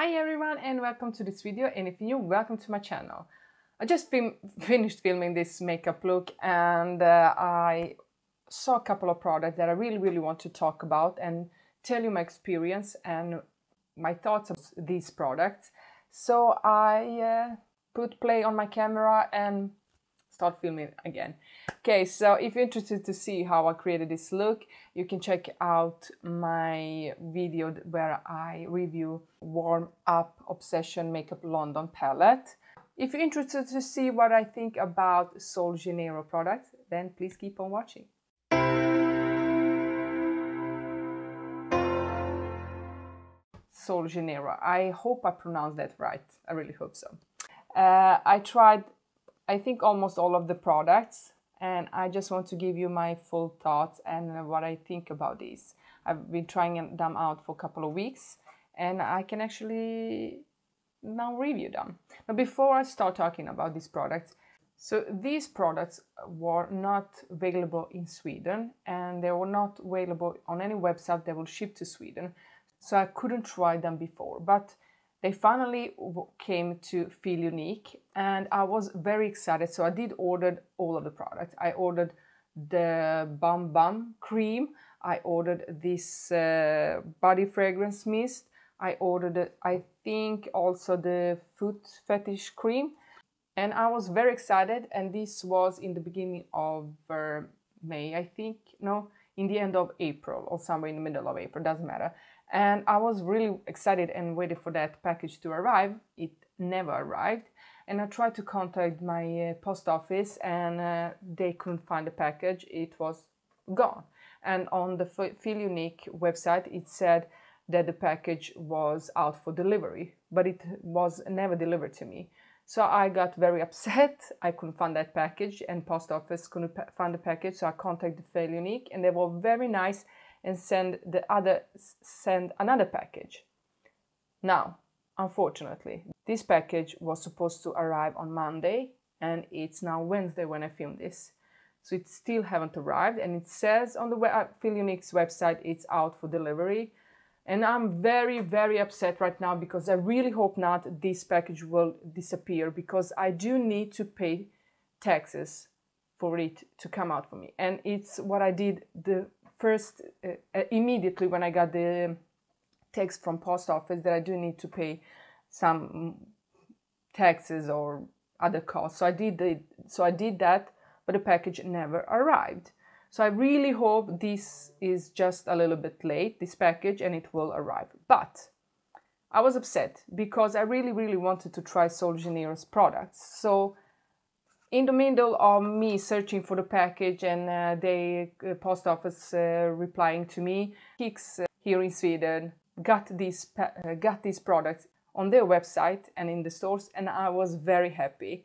Hi everyone and welcome to this video and if you're new, welcome to my channel. I just finished filming this makeup look and uh, I saw a couple of products that I really really want to talk about and tell you my experience and my thoughts of these products. So I uh, put play on my camera and start filming again. Okay, so if you're interested to see how I created this look, you can check out my video where I review Warm Up Obsession Makeup London palette. If you're interested to see what I think about Sol Janeiro products, then please keep on watching. Sol Janeiro. I hope I pronounced that right. I really hope so. Uh, I tried I think almost all of the products and I just want to give you my full thoughts and what I think about these. I've been trying them out for a couple of weeks and I can actually now review them. But before I start talking about these products, so these products were not available in Sweden and they were not available on any website that will ship to Sweden. So I couldn't try them before. But they finally came to Feel Unique and I was very excited. So I did order all of the products. I ordered the Bum Bum cream. I ordered this uh, body fragrance mist. I ordered, I think, also the foot fetish cream. And I was very excited. And this was in the beginning of uh, May, I think. No, in the end of April or somewhere in the middle of April, doesn't matter. And I was really excited and waited for that package to arrive. It never arrived. And I tried to contact my uh, post office and uh, they couldn't find the package. It was gone. And on the Feel Unique website, it said that the package was out for delivery, but it was never delivered to me. So I got very upset. I couldn't find that package, and post office couldn't find the package. So I contacted Feel Unique, and they were very nice and send the other send another package. Now, unfortunately, this package was supposed to arrive on Monday and it's now Wednesday when I film this. So it still haven't arrived and it says on the uh, Feel Unique's website it's out for delivery. And I'm very, very upset right now because I really hope not this package will disappear because I do need to pay taxes for it to come out for me. And it's what I did the first uh, uh, immediately when I got the text from post office that I do need to pay some taxes or other costs. So I did the, so I did that, but the package never arrived. So I really hope this is just a little bit late, this package, and it will arrive. But I was upset because I really, really wanted to try Sol Janeiro's products. So in the middle of me searching for the package and uh, the uh, post office uh, replying to me, Kicks uh, here in Sweden got these uh, got these products on their website and in the stores, and I was very happy.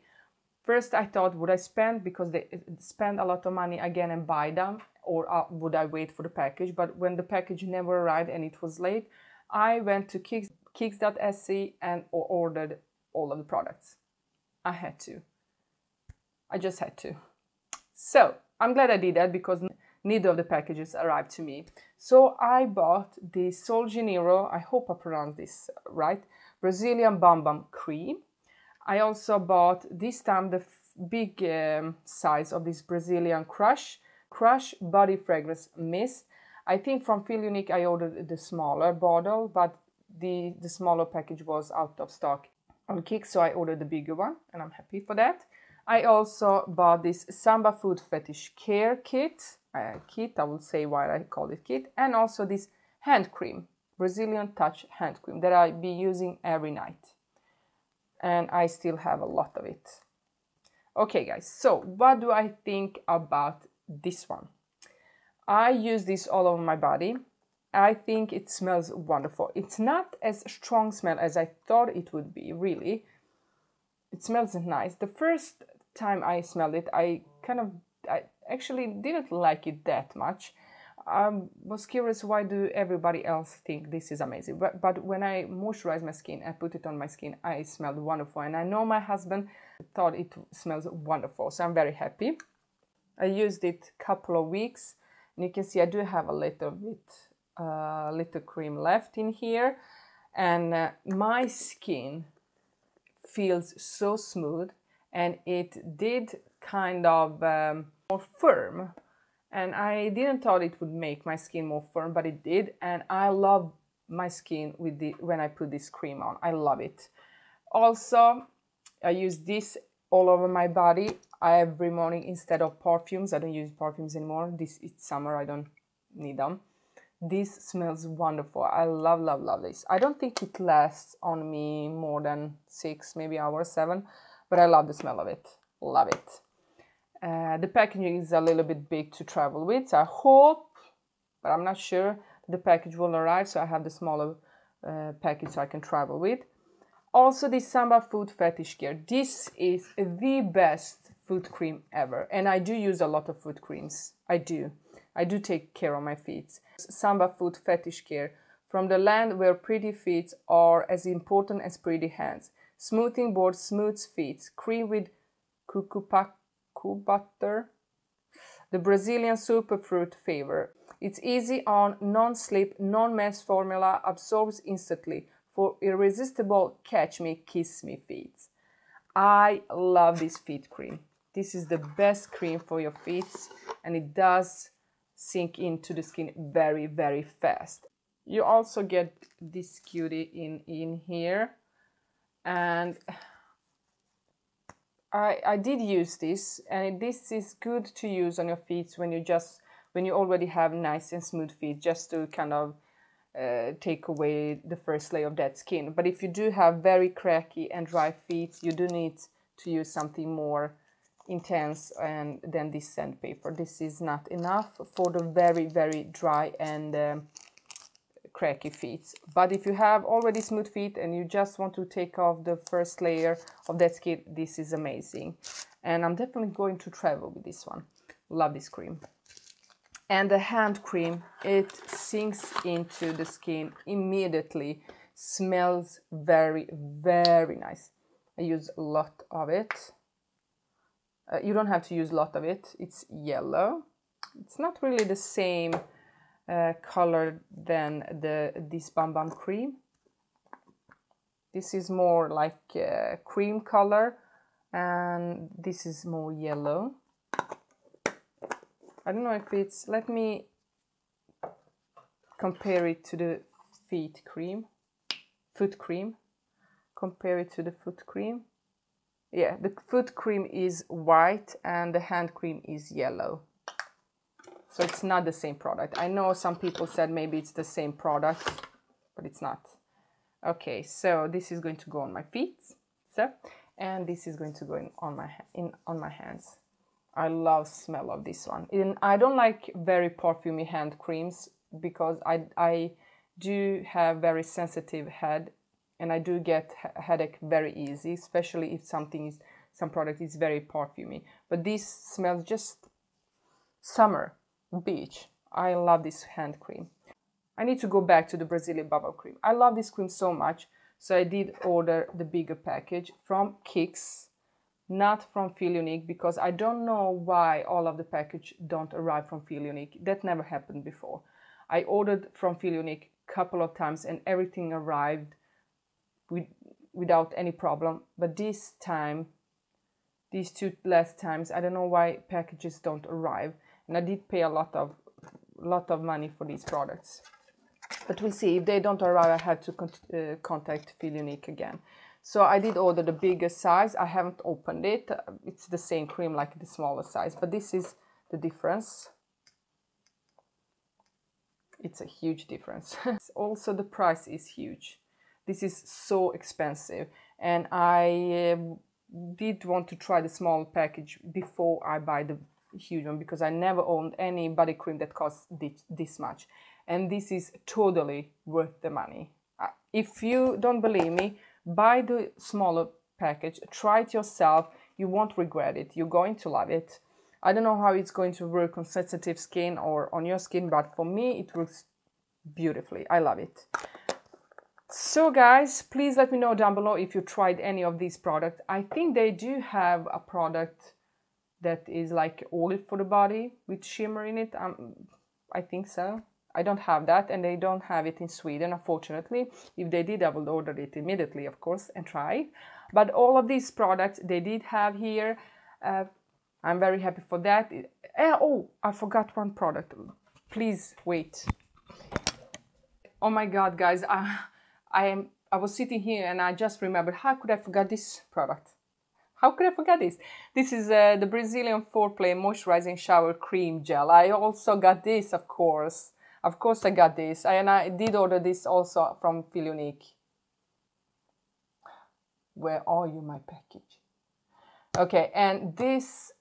First, I thought, would I spend because they spend a lot of money again and buy them, or would I wait for the package? But when the package never arrived and it was late, I went to Kicks, Kicks.se and ordered all of the products. I had to. I just had to. So I'm glad I did that because neither of the packages arrived to me. So I bought the Sol Janeiro, I hope I pronounced this right, Brazilian Bum Bum Cream. I also bought this time the big um, size of this Brazilian Crush, Crush Body Fragrance Mist. I think from Feel Unique I ordered the smaller bottle, but the, the smaller package was out of stock on Kick, so I ordered the bigger one, and I'm happy for that. I also bought this Samba Foot Fetish Care Kit, uh, kit, I will say why I call it kit, and also this hand cream, Brazilian Touch hand cream that I'll be using every night. And I still have a lot of it. Okay guys, so what do I think about this one? I use this all over my body. I think it smells wonderful. It's not as strong smell as I thought it would be, really. It smells nice. The first time I smelled it, I kind of, I actually didn't like it that much. I was curious why do everybody else think this is amazing? But, but when i moisturize my skin i put it on my skin i smelled wonderful. And i know my husband thought it smells wonderful so i'm very happy. I used it a couple of weeks and you can see i do have a little bit uh, little cream left in here. And uh, my skin feels so smooth and it did kind of um, more firm. And I didn't thought it would make my skin more firm but it did. And I love my skin with the when I put this cream on. I love it. Also I use this all over my body every morning instead of perfumes. I don't use perfumes anymore. This it's summer. I don't need them. This smells wonderful. I love love love this. I don't think it lasts on me more than six maybe hours seven but I love the smell of it. Love it. Uh, the packaging is a little bit big to travel with so I hope but I'm not sure the package will arrive so I have the smaller uh, package so I can travel with. Also the Samba Foot Fetish Care this is the best foot cream ever and I do use a lot of foot creams. I do. I do take care of my feet. Samba Foot Fetish Care from the land where pretty feet are as important as pretty hands. Smoothing board smooths feet. Cream with cupuaçu butter. The Brazilian superfruit flavor. It's easy on, non-slip, non-mess formula, absorbs instantly for irresistible catch me, kiss me feet. I love this feet cream. This is the best cream for your feet and it does sink into the skin very, very fast. You also get this cutie in, in here. And I, I did use this and this is good to use on your feet when you just when you already have nice and smooth feet just to kind of uh, take away the first layer of dead skin. But if you do have very cracky and dry feet, you do need to use something more intense and then this sandpaper. This is not enough for the very, very dry and um, cracky feet. But if you have already smooth feet and you just want to take off the first layer of that skin, this is amazing. And I'm definitely going to travel with this one. Love this cream. And the hand cream, it sinks into the skin immediately. Smells very, very nice. I use a lot of it. Uh, you don't have to use a lot of it. It's yellow. It's not really the same uh, color than the this Bum cream. This is more like uh, cream color and this is more yellow. I don't know if it's, let me compare it to the feet cream, foot cream, compare it to the foot cream yeah the foot cream is white and the hand cream is yellow so it's not the same product. I know some people said maybe it's the same product but it's not. Okay so this is going to go on my feet so and this is going to go in on my in on my hands. I love smell of this one. And i don't like very perfumey hand creams because i i do have very sensitive head and I do get headache very easy, especially if something is some product is very perfumey. But this smells just summer, beach. I love this hand cream. I need to go back to the Brazilian bubble cream. I love this cream so much, so I did order the bigger package from Kicks, not from Feel Unique, because I don't know why all of the package don't arrive from Feel Unique. That never happened before. I ordered from Feel Unique a couple of times and everything arrived with, without any problem. But this time, these two last times, I don't know why packages don't arrive. And I did pay a lot of lot of money for these products. But we'll see. If they don't arrive, I have to con uh, contact Feel Unique again. So I did order the bigger size. I haven't opened it. It's the same cream like the smaller size, but this is the difference. It's a huge difference. also, the price is huge. This is so expensive and I uh, did want to try the small package before I buy the huge one because I never owned any body cream that costs this, this much and this is totally worth the money. Uh, if you don't believe me, buy the smaller package, try it yourself, you won't regret it, you're going to love it. I don't know how it's going to work on sensitive skin or on your skin, but for me it works beautifully. I love it. So guys, please let me know down below if you tried any of these products. I think they do have a product that is like oil for the body with shimmer in it. Um, I think so. I don't have that, and they don't have it in Sweden, unfortunately. If they did, I would order it immediately, of course, and try. But all of these products they did have here. Uh, I'm very happy for that. Uh, oh, I forgot one product. Please wait. Oh my God, guys! I, I am. I was sitting here and I just remembered. How could I forget this product? How could I forget this? This is uh, the Brazilian Foreplay Moisturizing Shower Cream Gel. I also got this, of course. Of course I got this. I, and I did order this also from Feel Unique. Where are you, my package? Okay, and this,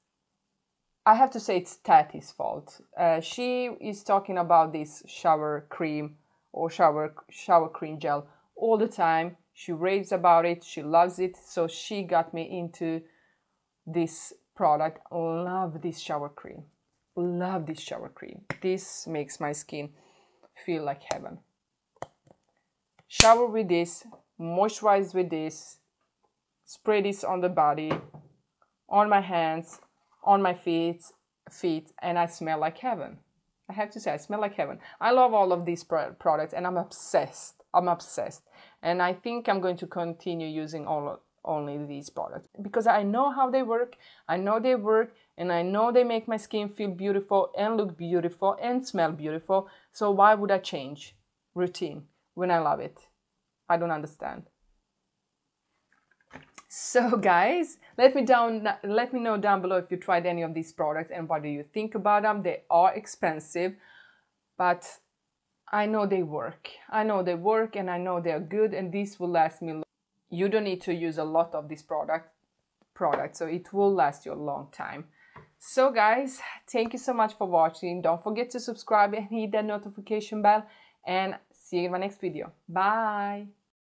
I have to say it's Tati's fault. Uh, she is talking about this shower cream or shower shower cream gel all the time she raves about it. She loves it. So she got me into this product. Love this shower cream. Love this shower cream. This makes my skin feel like heaven. Shower with this moisturize with this spray this on the body on my hands on my feet feet and i smell like heaven. I have to say i smell like heaven. I love all of these products and i'm obsessed i'm obsessed and I think I'm going to continue using all only these products because I know how they work, I know they work, and I know they make my skin feel beautiful and look beautiful and smell beautiful. So why would I change routine when I love it? I don't understand. So guys, let me down let me know down below if you tried any of these products and what do you think about them. They are expensive, but I know they work. I know they work and I know they're good and this will last me long. You don't need to use a lot of this product product so it will last you a long time. So guys, thank you so much for watching. Don't forget to subscribe and hit that notification bell and see you in my next video. Bye!